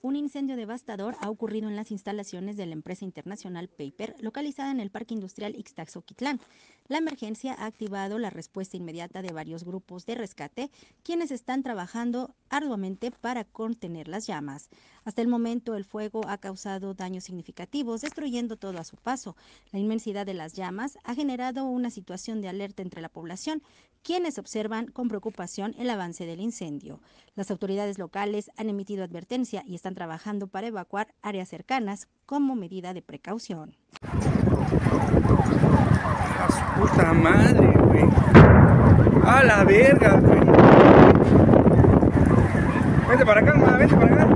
Un incendio devastador ha ocurrido en las instalaciones de la empresa internacional Paper, localizada en el Parque Industrial Ixtaxoquitlán. La emergencia ha activado la respuesta inmediata de varios grupos de rescate, quienes están trabajando arduamente para contener las llamas. Hasta el momento, el fuego ha causado daños significativos, destruyendo todo a su paso. La inmensidad de las llamas ha generado una situación de alerta entre la población, quienes observan con preocupación el avance del incendio. Las autoridades locales han emitido advertencia y están trabajando para evacuar áreas cercanas como medida de precaución. Madre, güey. A la verga, güey. Vente para acá, ma, vente para acá.